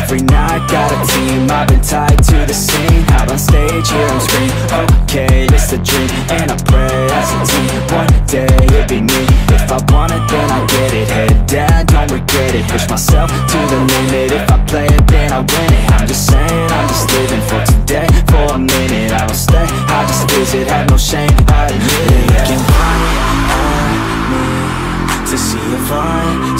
Every night, got a team. I've been tied to the scene. Out on stage, hear them scream. Okay, it's a dream. And I pray as a team One day, it'll be me. If I want it, then I get it. Head down, don't regret it. Push myself to the limit. If I play it, then I win it. I'm just saying, I'm just living for today. For a minute, I don't stay. I just visit, have no shame, I admit it. Looking right me To see if I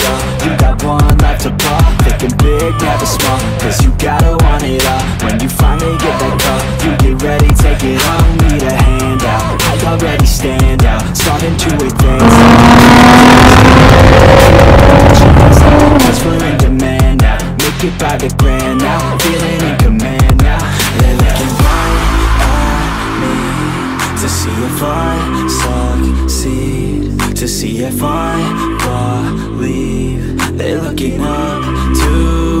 take it on Need a hand out, I already stand out. Starting to advance. Cause we're in demand now Make it by the grand now Feeling in command now. They're looking right at me To see if I succeed. To see if I believe They're looking up to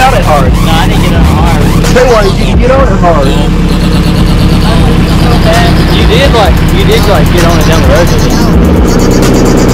get on it hard. No, I didn't get on hard. Say why you didn't get on it hard. You did like, you did like get on it down the road.